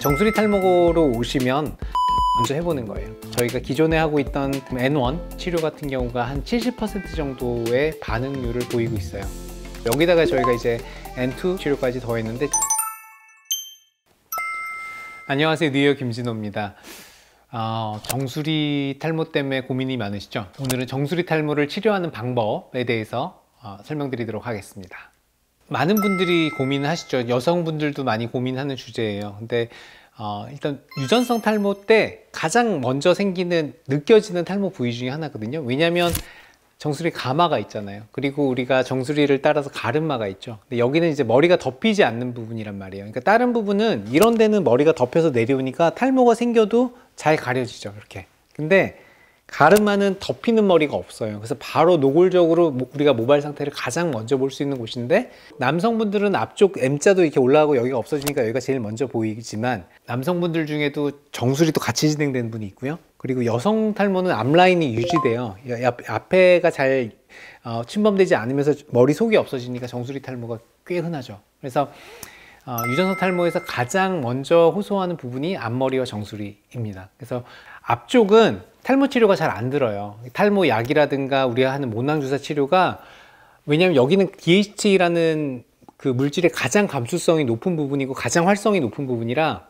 정수리 탈모로 오시면 먼저 해보는 거예요. 저희가 기존에 하고 있던 N1 치료 같은 경우가 한 70% 정도의 반응률을 보이고 있어요. 여기다가 저희가 이제 N2 치료까지 더했는데 안녕하세요. 뉴욕 김진호입니다. 어, 정수리 탈모 때문에 고민이 많으시죠? 오늘은 정수리 탈모를 치료하는 방법에 대해서 어, 설명드리도록 하겠습니다. 많은 분들이 고민하시죠. 여성분들도 많이 고민하는 주제예요. 근데 어, 일단 유전성 탈모 때 가장 먼저 생기는 느껴지는 탈모 부위 중에 하나거든요. 왜냐하면 정수리 가마가 있잖아요. 그리고 우리가 정수리를 따라서 가름마가 있죠. 근데 여기는 이제 머리가 덮이지 않는 부분이란 말이에요. 그러니까 다른 부분은 이런 데는 머리가 덮여서 내려오니까 탈모가 생겨도 잘 가려지죠. 이렇게. 근데 가르마는 덮이는 머리가 없어요. 그래서 바로 노골적으로 우리가 모발 상태를 가장 먼저 볼 수 있는 곳인데 남성분들은 앞쪽 M자도 이렇게 올라가고 여기가 없어지니까 여기가 제일 먼저 보이지만 남성분들 중에도 정수리도 같이 진행되는 분이 있고요. 그리고 여성 탈모는 앞라인이 유지돼요. 앞에가 잘 어, 침범되지 않으면서 머리 속이 없어지니까 정수리 탈모가 꽤 흔하죠. 그래서 어, 유전성 탈모에서 가장 먼저 호소하는 부분이 앞머리와 정수리입니다. 그래서 앞쪽은 탈모 치료가 잘 안 들어요. 탈모 약이라든가 우리가 하는 모낭 주사 치료가 왜냐하면 여기는 DHT라는 그 물질의 가장 감수성이 높은 부분이고 가장 활성이 높은 부분이라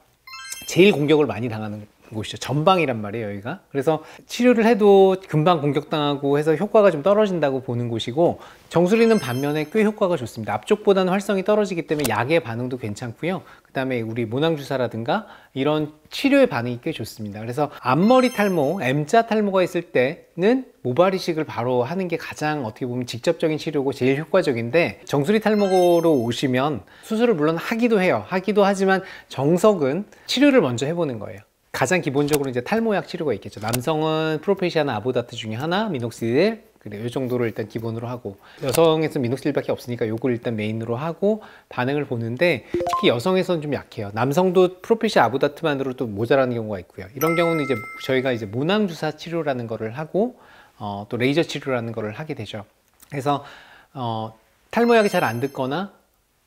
제일 공격을 많이 당하는 곳이죠. 전방이란 말이에요, 여기가. 그래서 치료를 해도 금방 공격당하고 해서 효과가 좀 떨어진다고 보는 곳이고 정수리는 반면에 꽤 효과가 좋습니다. 앞쪽보다는 활성이 떨어지기 때문에 약의 반응도 괜찮고요. 그 다음에 우리 모낭 주사라든가 이런 치료의 반응이 꽤 좋습니다. 그래서 앞머리 탈모, M자 탈모가 있을 때는 모발 이식을 바로 하는 게 가장 어떻게 보면 직접적인 치료고 제일 효과적인데 정수리 탈모로 오시면 수술을 물론 하기도 해요. 하기도 하지만 정석은 치료를 먼저 해보는 거예요. 가장 기본적으로 이제 탈모약 치료가 있겠죠. 남성은 프로페시아나 아보다트 중에 하나, 미녹시딜 그래 이 정도를 일단 기본으로 하고 여성에서 미녹시딜밖에 없으니까 요걸 일단 메인으로 하고 반응을 보는데 특히 여성에서는 좀 약해요. 남성도 프로페시아 아보다트만으로 도 모자라는 경우가 있고요. 이런 경우는 이제 저희가 이제 모낭 주사 치료라는 거를 하고 어, 또 레이저 치료라는 거를 하게 되죠. 그래서 어, 탈모약이 잘 안 듣거나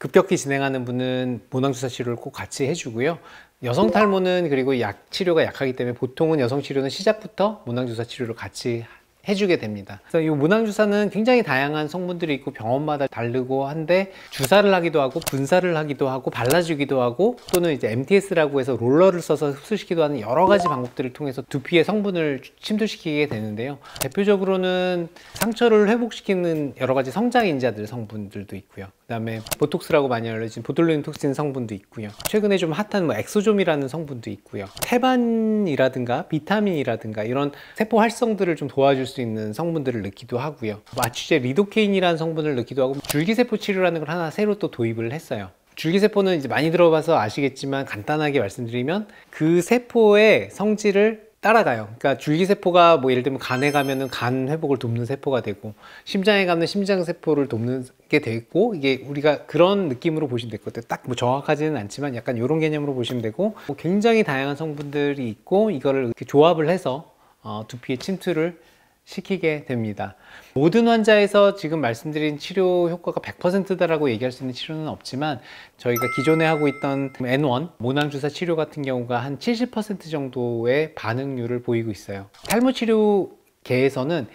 급격히 진행하는 분은 모낭주사 치료를 꼭 같이 해주고요. 여성 탈모는 그리고 약 치료가 약하기 때문에 보통은 여성 치료는 시작부터 모낭주사 치료를 같이 해주게 됩니다. 그래서 이 문항주사는 굉장히 다양한 성분들이 있고 병원마다 다르고 한데 주사를 하기도 하고 분사를 하기도 하고 발라주기도 하고 또는 이제 MTS라고 해서 롤러를 써서 흡수시키기도 하는 여러 가지 방법들을 통해서 두피의 성분을 침투시키게 되는데요. 대표적으로는 상처를 회복시키는 여러 가지 성장 인자들 성분들도 있고요. 그다음에 보톡스라고 많이 알려진 botulin toxin 성분도 있고요. 최근에 좀 핫한 뭐 exosome이라는 성분도 있고요. 태반이라든가 비타민이라든가 이런 세포 활성들을 좀 도와줄 수 있는 성분들을 넣기도 하고요. 마취제 리도케인이라는 성분을 넣기도 하고 줄기세포 치료라는 걸 하나 새로 또 도입을 했어요. 줄기세포는 이제 많이 들어봐서 아시겠지만 간단하게 말씀드리면 그 세포의 성질을 따라가요. 그러니까 줄기세포가 뭐 예를 들면 간에 가면은 간 회복을 돕는 세포가 되고 심장에 가면 심장세포를 돕는 게 되고 이게 우리가 그런 느낌으로 보시면 될 것 같아요. 딱 뭐 정확하지는 않지만 약간 이런 개념으로 보시면 되고 뭐 굉장히 다양한 성분들이 있고 이거를 이렇게 조합을 해서 어, 두피의 침투를 시키게 됩니다. 모든 환자에서 지금 말씀드린 치료 효과가 100%다라고 얘기할 수 있는 치료는 없지만 저희가 기존에 하고 있던 N1 모낭 주사 치료 같은 경우가 한 70% 정도의 반응률을 보이고 있어요. 탈모 치료계에서는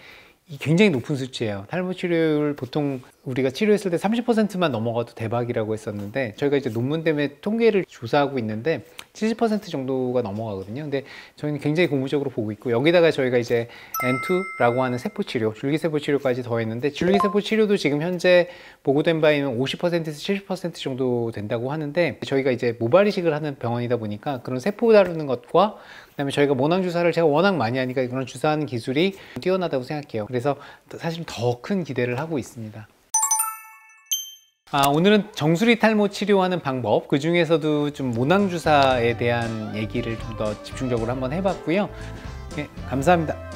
굉장히 높은 수치예요. 탈모 치료율 보통 우리가 치료했을 때 30%만 넘어가도 대박이라고 했었는데 저희가 이제 논문 때문에 통계를 조사하고 있는데 70% 정도가 넘어가거든요. 근데 저희는 굉장히 고무적으로 보고 있고 여기다가 저희가 이제 N2라고 하는 세포 치료, 줄기세포 치료까지 더했는데 줄기세포 치료도 지금 현재 보고된 바에는 50%에서 70% 정도 된다고 하는데 저희가 이제 모발 이식을 하는 병원이다 보니까 그런 세포 다루는 것과 그다음에 저희가 모낭 주사를 제가 워낙 많이 하니까 그런 주사하는 기술이 뛰어나다고 생각해요. 그래서 사실 더 큰 기대를 하고 있습니다. 아, 오늘은 정수리 탈모 치료하는 방법 그 중에서도 좀 모낭 주사에 대한 얘기를 좀 더 집중적으로 한번 해봤고요. 네, 감사합니다.